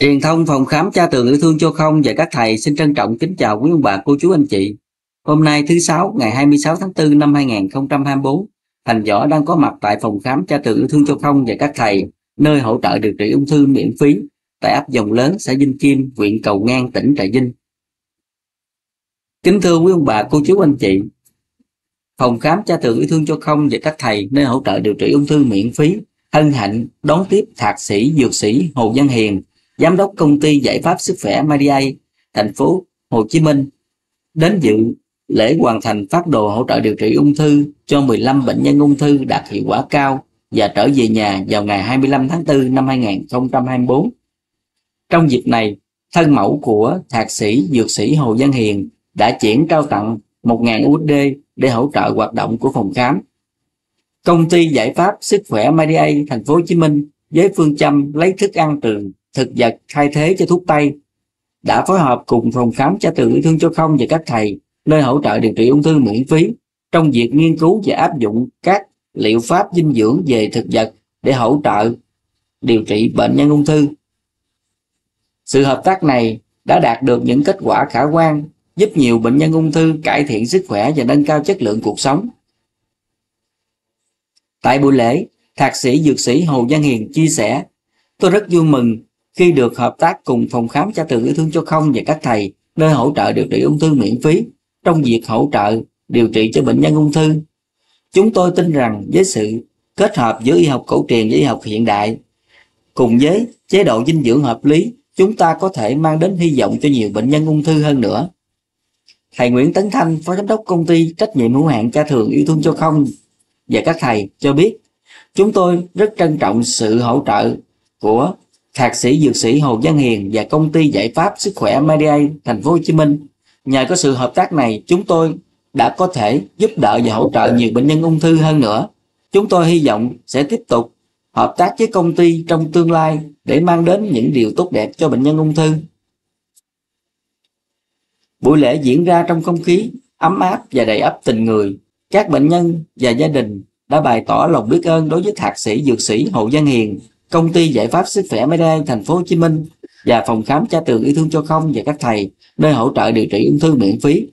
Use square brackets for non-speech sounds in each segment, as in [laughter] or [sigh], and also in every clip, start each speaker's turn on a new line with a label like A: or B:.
A: Truyền thông phòng khám cha tường yêu thương cho không và các thầy xin trân trọng kính chào quý ông bà cô chú anh chị. Hôm nay thứ sáu ngày 26 tháng 4 năm 2024, Thành Võ đang có mặt tại phòng khám cha tường yêu thương cho không và các thầy nơi hỗ trợ điều trị ung thư miễn phí tại ấp Dòng Lớn, xã Vinh Kim, huyện Cầu Ngang, tỉnh Trà Vinh. Kính thưa quý ông bà cô chú anh chị, phòng khám cha tường yêu thương cho không và các thầy nơi hỗ trợ điều trị ung thư miễn phí hân hạnh đón tiếp thạc sĩ dược sĩ Hồ Văn Hiền giám đốc công ty giải pháp sức khỏe Media thành phố Hồ Chí Minh đến dự lễ hoàn thành phát đồ hỗ trợ điều trị ung thư cho 15 bệnh nhân ung thư đạt hiệu quả cao và trở về nhà vào ngày 25 tháng 4 năm 2024. Trong dịp này, thân mẫu của thạc sĩ dược sĩ Hồ Văn Hiền đã chuyển trao tặng 1.000 USD để hỗ trợ hoạt động của phòng khám. Công ty giải pháp sức khỏe Media thành phố Hồ Chí Minh với phương châm lấy thức ăn từ thực vật thay thế cho thuốc tây đã phối hợp cùng phòng khám cha từ yêu thương cho không và các thầy nơi hỗ trợ điều trị ung thư miễn phí trong việc nghiên cứu và áp dụng các liệu pháp dinh dưỡng về thực vật để hỗ trợ điều trị bệnh nhân ung thư. Sự hợp tác này đã đạt được những kết quả khả quan, giúp nhiều bệnh nhân ung thư cải thiện sức khỏe và nâng cao chất lượng cuộc sống. Tại buổi lễ, Thạc sĩ Dược sĩ Hồ Văn Hiền chia sẻ, tôi rất vui mừng khi được hợp tác cùng phòng khám cha từ yêu thương cho không và các thầy nơi hỗ trợ điều trị ung thư miễn phí trong việc hỗ trợ điều trị cho bệnh nhân ung thư. Chúng tôi tin rằng với sự kết hợp giữa y học cổ truyền với y học hiện đại cùng với chế độ dinh dưỡng hợp lý chúng ta có thể mang đến hy vọng cho nhiều bệnh nhân ung thư hơn nữa. Thầy Nguyễn Tấn Thanh, Phó Giám đốc công ty trách nhiệm hữu hạn cha thường yêu thương cho không và các thầy cho biết chúng tôi rất trân trọng sự hỗ trợ của Thạc sĩ Dược sĩ Hồ Văn Hiền và công ty giải pháp sức khỏe Media thành phố Hồ Chí Minh. Nhờ có sự hợp tác này, chúng tôi đã có thể giúp đỡ và hỗ trợ nhiều bệnh nhân ung thư hơn nữa. Chúng tôi hy vọng sẽ tiếp tục hợp tác với công ty trong tương lai để mang đến những điều tốt đẹp cho bệnh nhân ung thư. Buổi lễ diễn ra trong không khí ấm áp và đầy ấp tình người. Các bệnh nhân và gia đình đã bày tỏ lòng biết ơn đối với thạc sĩ dược sĩ Hồ Văn Hiền công ty giải pháp sức khỏe Medan thành phố Hồ Chí Minh và phòng khám cha tường yêu thương cho không và các thầy nơi hỗ trợ điều trị ung thư miễn phí.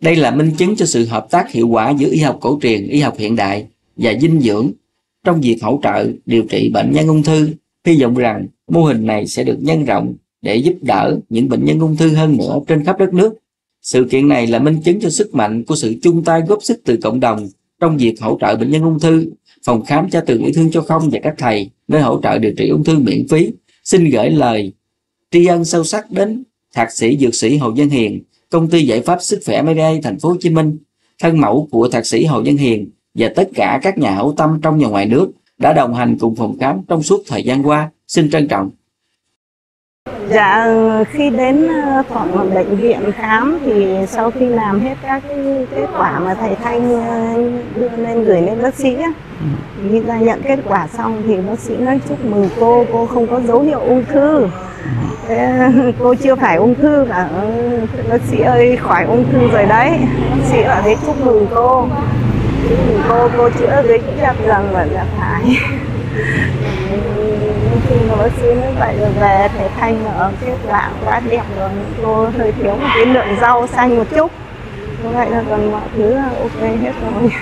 A: Đây là minh chứng cho sự hợp tác hiệu quả giữa y học cổ truyền, y học hiện đại và dinh dưỡng trong việc hỗ trợ điều trị bệnh nhân ung thư. Hy vọng rằng mô hình này sẽ được nhân rộng để giúp đỡ những bệnh nhân ung thư hơn nữa trên khắp đất nước. Sự kiện này là minh chứng cho sức mạnh của sự chung tay góp sức từ cộng đồng trong việc hỗ trợ bệnh nhân ung thư phòng khám cho từng yêu thương cho không và các thầy, nơi hỗ trợ điều trị ung thư miễn phí. Xin gửi lời tri ân sâu sắc đến thạc sĩ dược sĩ Hồ Văn Hiền, công ty giải pháp sức khỏe Media thành phố Hồ Chí Minh, thân mẫu của thạc sĩ Hồ Văn Hiền và tất cả các nhà hảo tâm trong và ngoài nước đã đồng hành cùng phòng khám trong suốt thời gian qua. Xin trân trọng.
B: Dạ khi đến ờ, phòng bệnh viện khám thì sau khi làm hết các cái kết quả mà thầy Thanh ờ, đưa lên gửi lên bác sĩ khi ra nhận kết quả xong thì bác sĩ nói chúc mừng cô, cô không có dấu hiệu ung thư. [laughs] Cô chưa phải ung thư mà ờ, bác sĩ ơi khỏi ung thư rồi đấy. Bác sĩ bảo thế chúc mừng cô. Chúc mừng cô, cô chữa dính chập rằng là phải khi bác sĩ nói vậy rồi về thầy thanh ở cái quả quá đẹp rồi cô hơi thiếu một cái lượng rau xanh một chút. Như vậy là còn mọi thứ ok hết rồi.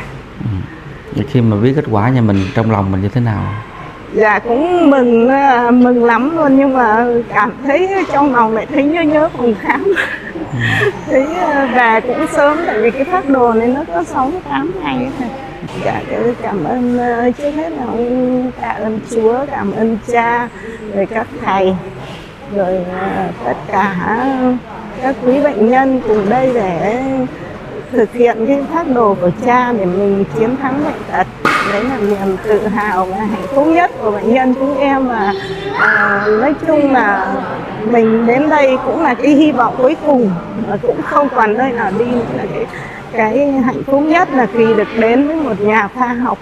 A: Ừ. khi mà biết kết quả nhà mình trong lòng mình như thế nào?
B: Dạ cũng mừng à, mừng lắm luôn nhưng mà cảm thấy trong lòng lại thấy nhớ nhớ phòng khám. Ừ. [laughs] thấy à, về cũng sớm tại vì cái phát đồ này nó có sáu tám ngày thôi dạ cảm ơn ờ, trước hết là tạ ơn chúa cảm ơn cha rồi các thầy rồi ờ, tất cả các quý bệnh nhân cùng đây để thực hiện cái phát đồ của cha để mình chiến thắng bệnh tật. Đấy là niềm tự hào và hạnh phúc nhất của bệnh nhân chúng em và à, nói chung là mình đến đây cũng là cái hy vọng cuối cùng mà cũng không còn nơi nào đi là cái cái hạnh phúc nhất là khi được đến với một nhà khoa học.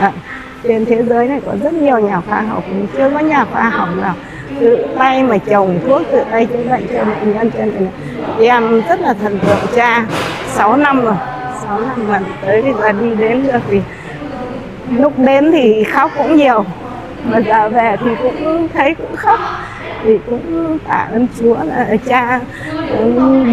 B: À, trên thế giới này có rất nhiều nhà khoa học nhưng chưa có nhà khoa học nào tự tay mà trồng thuốc tự tay chữa bệnh cho bệnh nhân. Cho nên em rất là thần tượng cha. 6 năm rồi 6 năm mà tới bây giờ đi đến được thì lúc đến thì khóc cũng nhiều mà giờ về thì cũng thấy cũng khóc thì cũng tạ ơn Chúa là cha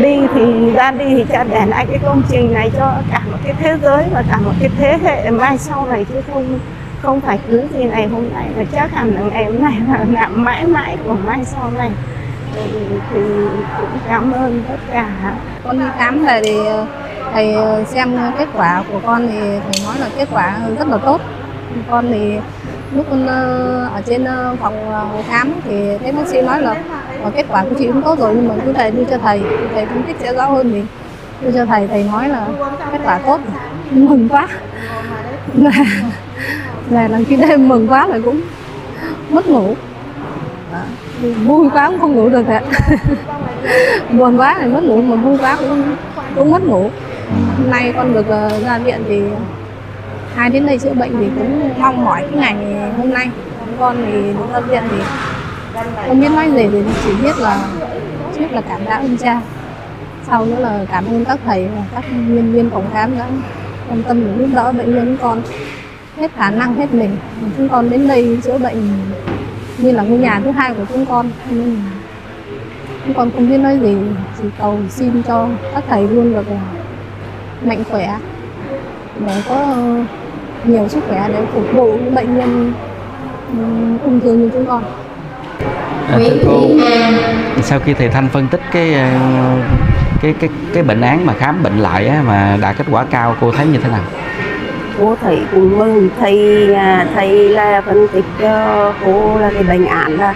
B: đi thì ra đi thì cha để lại cái công trình này cho cả một cái thế giới và cả một cái thế hệ mai sau này chứ không không phải cứ gì ngày hôm nay mà chắc hẳn là ngày hôm nay là làm mãi mãi của mai sau này. Thì, thì cũng cảm ơn tất cả.
C: Con đi khám về thì thầy ờ, xem kết quả của con thì thầy nói là kết quả rất là tốt. Con thì lúc con ở trên ờ, phòng ờ, khám thì thấy bác sĩ nói là kết quả của chị cũng tốt rồi nhưng mà cứ thầy đưa cho thầy thầy phân tích sẽ rõ hơn thì đưa cho thầy. Thầy nói là kết quả tốt mừng quá. Là là khi đêm mừng quá rồi cũng mất ngủ. À, vui quá cũng không ngủ được ạ. [laughs] Buồn quá thì mất ngủ mà vui quá cũng cũng mất ngủ. Hôm nay con được ra viện thì hai đến đây chữa bệnh thì cũng mong mỏi cái ngày hôm nay. Con thì được ra viện thì không biết nói gì thì chỉ biết là trước là cảm tạ ơn cha. Sau nữa là cảm ơn các thầy và các nhân viên phòng khám đã quan tâm để giúp đỡ bệnh nhân con. Hết khả năng, hết mình. Chúng con đến đây chữa bệnh như là ngôi nhà thứ hai của chúng con. Nên chúng con không biết nói gì, chỉ cầu xin cho các thầy luôn được mạnh khỏe. Để có nhiều sức khỏe để phục vụ những bệnh nhân ung thư như chúng con.
A: À, thưa cô, sau khi thầy Thanh phân tích cái ờ, cái cái cái bệnh án mà khám bệnh lại á, mà đạt kết quả cao cô thấy như thế nào?
D: cô thấy cũng mừng. Thầy à, thầy là phân tích cho cô là cái bệnh án là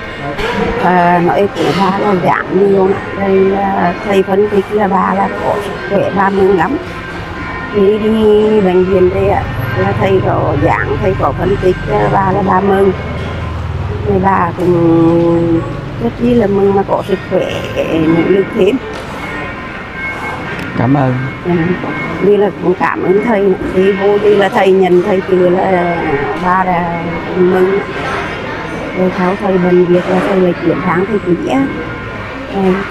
D: à, nói của bà là giảm nhiều. Thầy là thầy phân tích là bà là có khỏe ba mừng lắm đi đi bệnh viện đây ạ thầy có giảng thầy có phân tích bà là bà mừng. Người bà cũng rất chi là mừng mà có sức khỏe nỗ lực thêm.
A: Cảm ơn.
D: Ừ. là cũng cảm ơn thầy. Đi vô đi là thầy nhận thầy từ là ba là mừng. Rồi sau thầy bệnh việc là thầy là chuyển tháng thầy quỹ á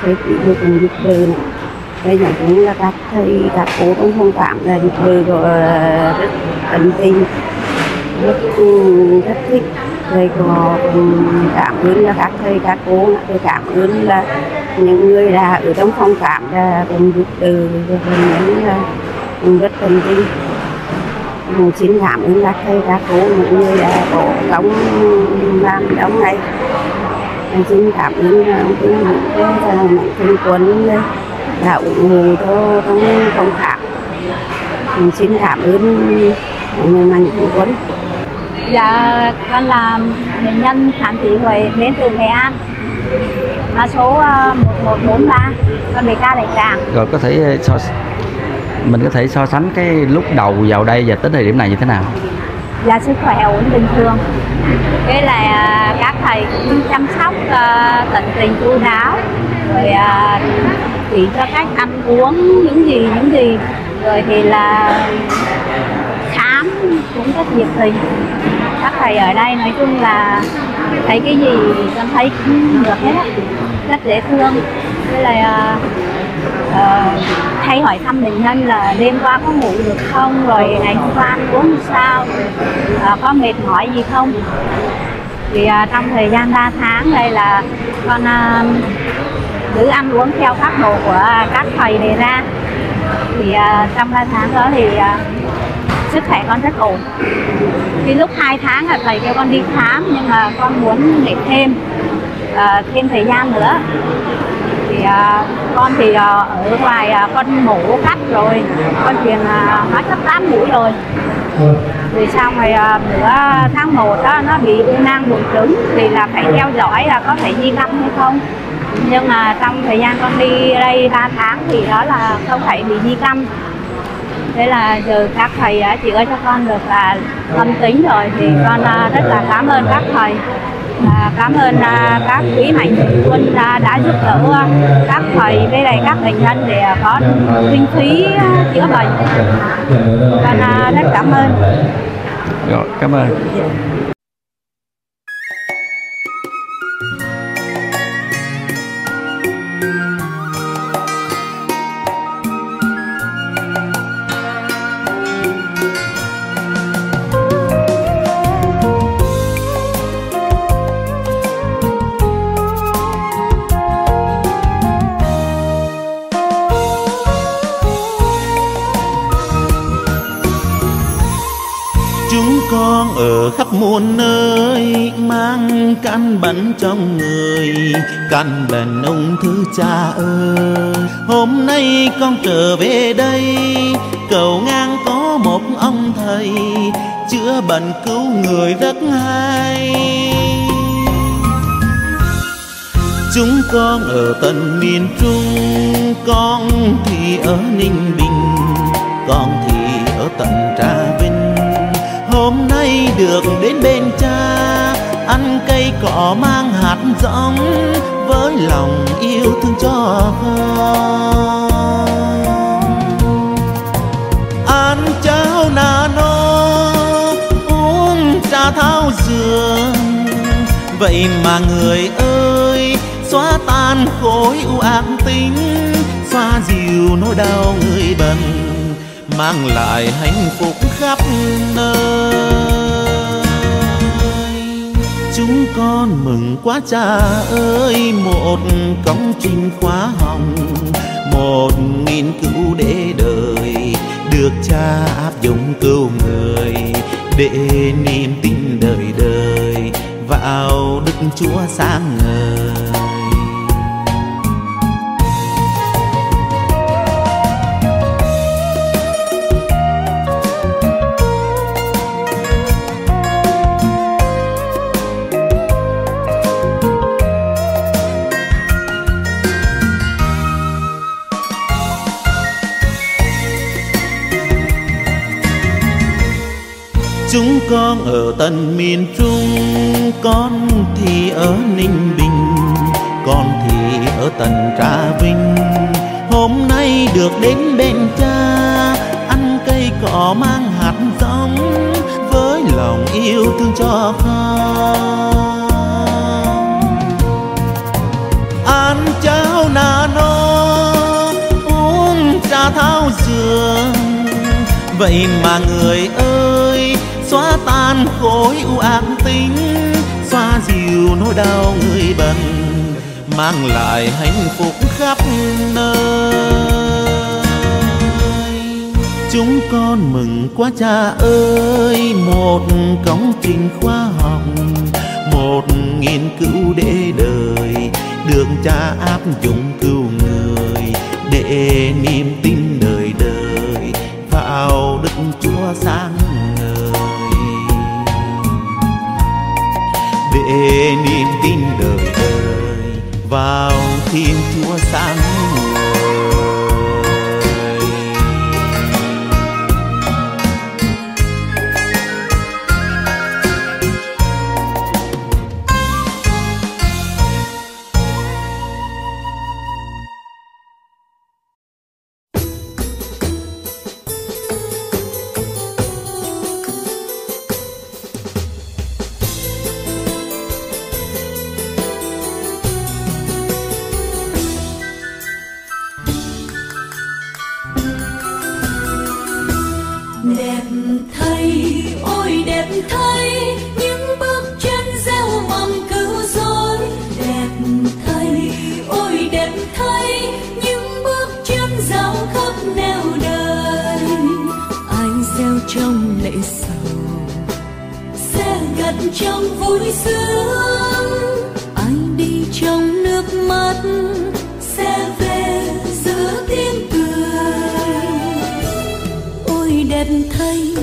D: thầy quỹ được giúp đỡ này đây là cũng là các thầy, các cô trong phòng khám là người đỡ rất tận tình. Rất ừ, rất thích. Thầy có ừ, cảm ơn là các thầy, các cô. Tôi cảm ơn là những người là ở trong phòng khám là cũng giúp đỡ bệnh nhân cũng rất tận tình. Cũng xin cảm ơn các thầy, các cô, những người đã có đóng làm đóng này xin cảm ơn ừ, ông cái mạnh thường quân đây ủng hộ cho trong phòng khám xin cảm ơn mạnh thường quân
C: Dạ, con là bệnh nhân Phạm Thị Huệ đến từ Nghệ An. Mã số 1143 ờ, con bị ca đại tràng.
A: Rồi có thể ờ, so mình có thể so sánh cái lúc đầu vào đây và tới thời điểm này như thế nào?
C: Dạ sức khỏe ổn bình thường. Cái là ờ, các thầy cũng chăm sóc uh, tận tình chu đáo. Rồi uh, chỉ cho cách ăn uống những gì những gì. Rồi thì là khám cũng rất nhiệt tình. Các thầy ở đây nói chung là thấy cái gì con thấy cũng được hết rất dễ thương. Với lại uh, uh, hay hỏi thăm bệnh nhân là đêm qua có ngủ được không? Rồi ngày hôm qua ăn uống sao? Uh, có mệt mỏi gì không? Thì uh, trong thời gian 3 tháng đây là con uh, cứ ăn uống theo phác đồ của các thầy đề ra. Thì uh, trong 3 tháng đó thì uh, sức khỏe con rất ổn. Thì lúc 2 tháng là thầy kêu con đi khám nhưng mà con muốn để thêm uh, thêm thời gian nữa. Thì uh, con thì uh, ở ngoài uh, con mổ cắt rồi con truyền uh, hóa chất 8 mũi rồi. Thì sau rồi uh, bữa tháng 1 đó nó bị u nang buồng trứng thì là phải theo dõi là có thể di căn hay không nhưng mà trong thời gian con đi đây 3 tháng thì đó là không phải bị di căn. Thế là giờ các thầy à, đã chữa cho con được là âm tính rồi thì con à, rất là cảm ơn các thầy. Và cảm ơn à, các quý mạnh thường quân đã, đã giúp đỡ các thầy với lại các bệnh nhân để có kinh phí chữa bệnh. Con rất cảm ơn.
A: Rồi cảm ơn.
E: Muôn nơi mang căn bệnh trong người. Căn bệnh ung thư cha ơi, hôm nay con trở về đây. Cầu ngang có một ông thầy, chữa bệnh cứu người rất hay. Chúng con ở tận miền trung, con thì ở ninh bình, con thì ở tận trà vinh hôm nay được đến bên cha, ăn cây cỏ mang hạt giống với lòng yêu thương cho con. Ăn cháo nà nó uống trà thao dừa vậy mà người ơi, xóa tan khối u ác tính xoa dịu nỗi đau người bần, mang lại hạnh phúc khắp nơi. Chúng con mừng quá cha ơi, một công trình khóa hồng, một nghiên cứu để đời, được cha áp dụng cứu người, để niềm tin đời đời, vào đức chúa sáng ngời. Chúng con ở tận miền trung, con thì ở ninh bình, con thì ở tận trà vinh. Hôm nay được đến bên cha, ăn cây cỏ mang hạt giống, với lòng yêu thương cho con. Ăn cháo nà nó uống trà thao dừa vậy mà người ơi xóa tan khối u ác tính xoa dịu nỗi đau người bần, mang lại hạnh phúc khắp nơi. Chúng con mừng quá cha ơi, một công trình khoa học, một nghiên cứu để đời, được cha áp dụng cứu người, để niềm tin đời đời, vào đức chúa sáng để niềm tin đời đời. Vào thiên chúa sáng
F: ngời trong lệ sầu sẽ gặt trong vui sướng. Anh đi trong nước mắt, sẽ về giữa tiếng cười. Ôi, đẹp thay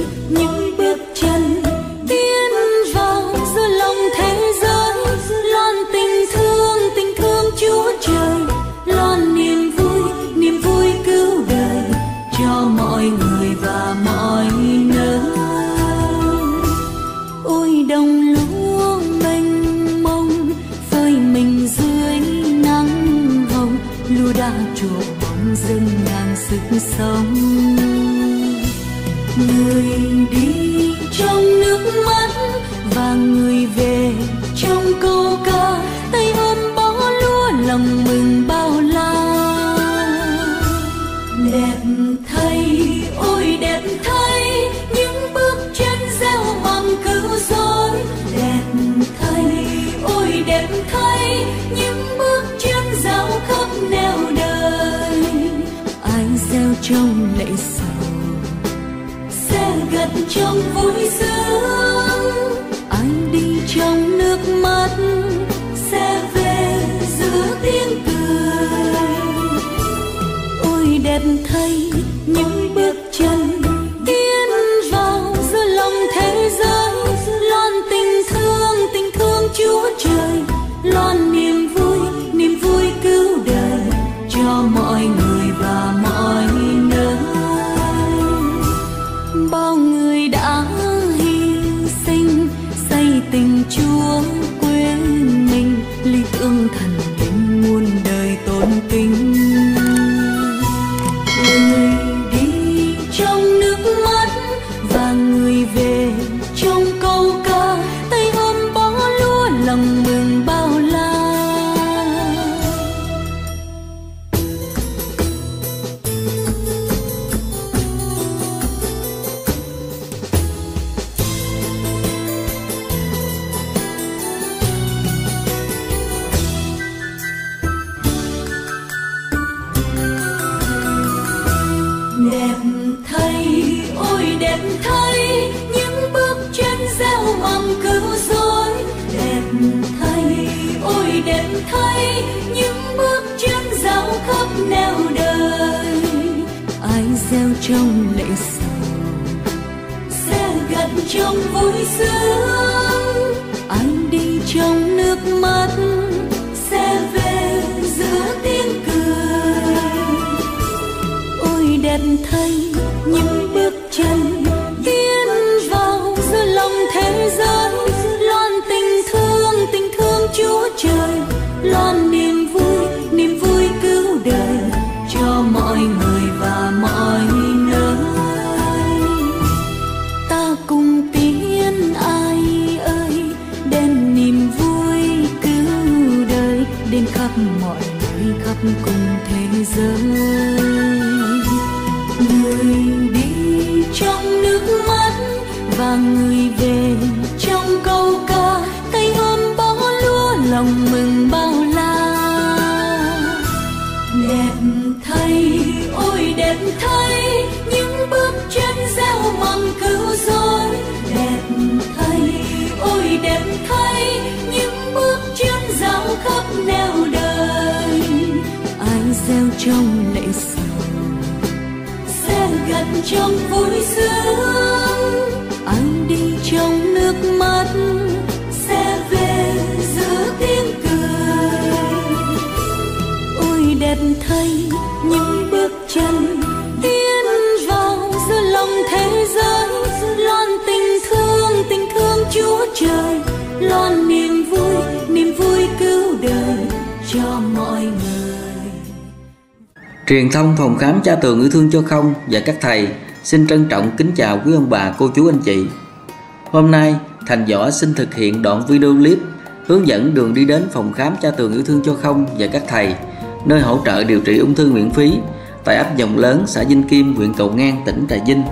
F: gia chùa bóng dưng ngàn sức sống. Người đi trong nước mắt và người về trong câu ca, tay ôm bó lúa lòng mừng bao la. Trong lệ sầu. Sẽ gần trong vui gieo trong lệ sầu. Sẽ gặt trong vui sướng anh đi trong nước mắt mọi nơi khắp cùng thế giới. Trong vui sướng.
A: Truyền thông phòng khám cha tường yêu thương cho không và các thầy xin trân trọng kính chào quý ông bà, cô chú anh chị. Hôm nay, Thành Võ xin thực hiện đoạn video clip hướng dẫn đường đi đến phòng khám cha tường yêu thương cho không và các thầy nơi hỗ trợ điều trị ung thư miễn phí tại ấp Dòng Lớn, xã Vinh Kim, huyện Cầu Ngang, tỉnh Trà Vinh.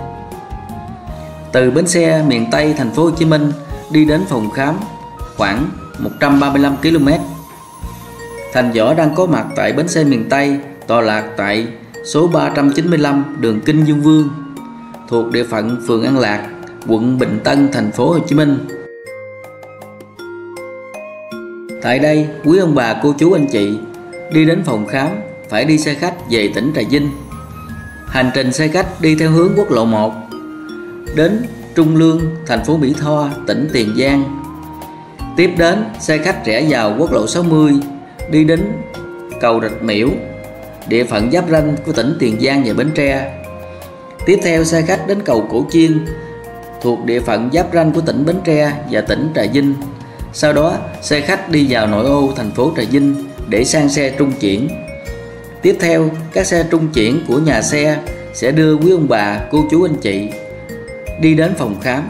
A: Từ bến xe miền Tây thành phố Hồ Chí Minh đi đến phòng khám khoảng 135 km. Thành Võ đang có mặt tại bến xe miền Tây tọa lạc tại số 395 đường Kinh Dương Vương thuộc địa phận phường An Lạc, quận Bình Tân, thành phố Hồ Chí Minh. Tại đây, quý ông bà, cô chú, anh chị đi đến phòng khám phải đi xe khách về tỉnh Trà Vinh. Hành trình xe khách đi theo hướng quốc lộ 1 đến Trung Lương, thành phố Mỹ Tho, tỉnh Tiền Giang. Tiếp đến, xe khách rẽ vào quốc lộ 60 đi đến cầu Rạch Miễu, địa phận giáp ranh của tỉnh Tiền Giang và Bến Tre. Tiếp theo xe khách đến cầu Cổ Chiên thuộc địa phận giáp ranh của tỉnh Bến Tre và tỉnh Trà Vinh. Sau đó, xe khách đi vào nội ô thành phố Trà Vinh để sang xe trung chuyển. Tiếp theo, các xe trung chuyển của nhà xe sẽ đưa quý ông bà, cô chú anh chị đi đến phòng khám.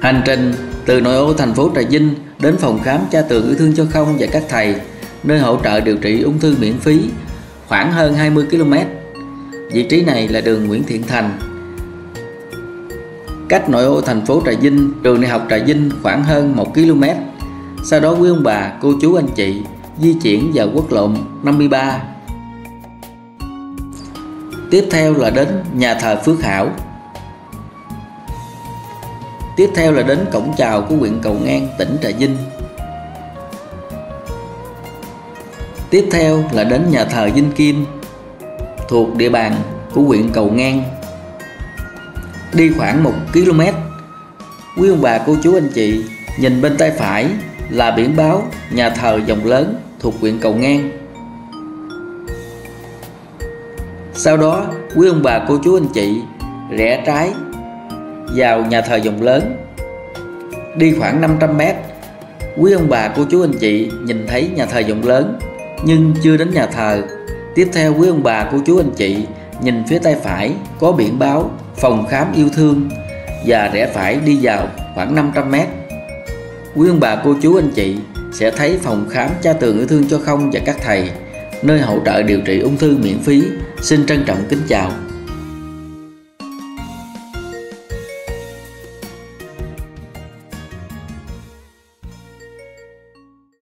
A: Hành trình từ nội ô thành phố Trà Vinh đến phòng khám cha tường yêu thương cho không và các thầy nơi hỗ trợ điều trị ung thư miễn phí khoảng hơn 20 km. Vị trí này là đường Nguyễn Thiện Thành. Cách nội ô thành phố Trà Vinh, trường đại học Trà Vinh khoảng hơn 1 km. Sau đó quý ông bà, cô chú anh chị di chuyển vào quốc lộ 53. Tiếp theo là đến nhà thờ Phước Hảo. Tiếp theo là đến cổng chào của huyện Cầu Ngang, tỉnh Trà Vinh. Tiếp theo là đến nhà thờ Vinh Kim thuộc địa bàn của huyện Cầu Ngang. Đi khoảng 1 km, quý ông bà cô chú anh chị nhìn bên tay phải là biển báo nhà thờ dòng lớn thuộc huyện Cầu Ngang. Sau đó, quý ông bà cô chú anh chị rẽ trái vào nhà thờ dòng lớn. Đi khoảng 500 mét, quý ông bà cô chú anh chị nhìn thấy nhà thờ dòng lớn nhưng chưa đến nhà thờ. Tiếp theo, quý ông bà cô chú anh chị nhìn phía tay phải có biển báo phòng khám yêu thương và rẽ phải đi vào khoảng 500 mét. Quý ông bà cô chú anh chị sẽ thấy phòng khám cha tường yêu thương cho không và các thầy, nơi hỗ trợ điều trị ung thư miễn phí. Xin trân trọng kính chào.